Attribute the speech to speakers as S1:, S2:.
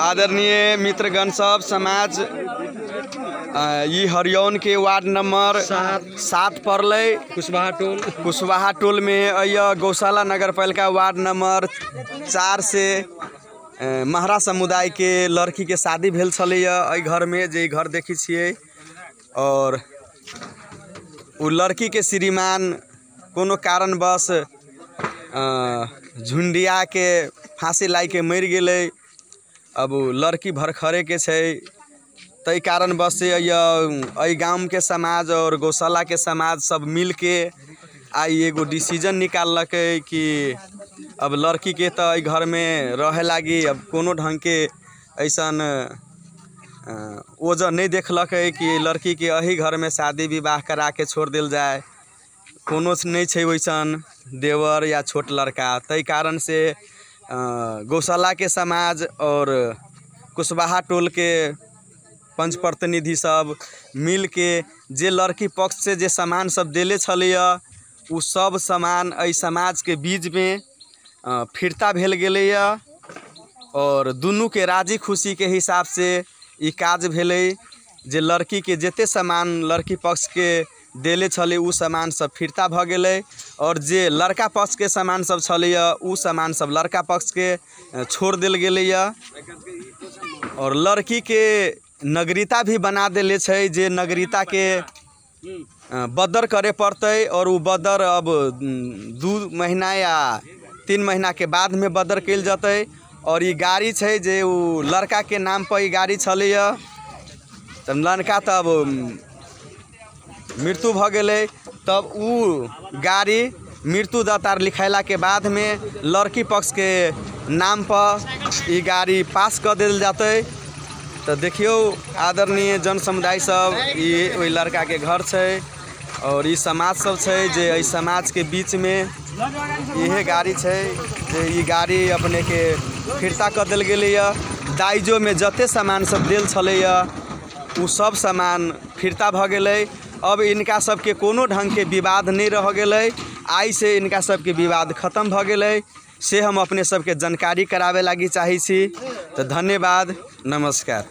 S1: आदरणीय मित्रगण सब समाज अ, हरियौन के वार्ड नंबर
S2: सात।
S1: पड़लै।
S2: कुशवाहा टोल।
S1: कुशवाहा टोल में अयह गौशाला नगर पालिका वार्ड नंबर चार से अ, महरा समुदाय के लड़की के शादी भेल छलैए एहि घरमे जे घर देखै छियै। और ओ लड़की के श्रीमान कोनो कारणवश झुंडिया के फांसी लाई के मरि गेलै। अब लड़की भरखरे के छै। ताहि कारणवश एहि गाम के समाज और गौशाला के समाज सब मिल के आई एगो डिसीज़न निकाललकै कि अब लड़की के तो एहि घर में रहे लागी अब कोनो ढंग के ऐसन अ, ओजह नहीं देखलकै कि लड़की के एही घर में शादी विवाह करा के छोड़ देल जाए कोनो नहीं छै वैसन देवर या छोट लड़का। ताहि कारण से गौशाला के समाज और कुशवाहा टोल के पंच प्रतिनिधि सब मिल के जे लड़की पक्ष से जे सामान सब देले छलैया, उ सब सामान के बीच में फिरता भेल गेलैया और दुनू के राज़ी खुशी के हिसाब से ई काज भेलै जे लड़की के जते सामान लड़की पक्ष के देले छलै उ सामान सब फिरता भऽ गेलै। और जे लड़का पक्ष के सामान सब छलैया उ सामान सब लड़का पक्ष के अ, छोड़ देल और लड़की के नगरीता भी बना देले छै जे नगरीता के बदर करे पड़तै। और उ बदर अब दू महीना या तीन महीना के बाद में बदर कयल जेतै। और ई गाड़ी छै जे उ लड़का के नाम पर गाड़ी तब लड़का तब मृत्यु भऽ गेलै, तब उ गाड़ी मृत्यु के बाद में लड़की पक्ष के नाम पर ई गाड़ी पास कऽ देल जेतै। तऽ देखियौ, आदरणीय जन समुदाय सब, ई लड़का के घर छै और ई समाज सब छै जे के बीच में इहे गाड़ी छै जे ई गाड़ी अपने के फिरता कऽ देल दाइजो में जते सामान सब देल छलैया उ सब सामान फिरता भऽ गेलै। अब इनका सबके कोनो ढंग के विवाद नहीं रह गेलै। आई से इनका सबके विवाद खत्म भऽ से हम अपने सबके जानकारी कराबे लगी चाहै तऽ धन्यवाद। नमस्कार।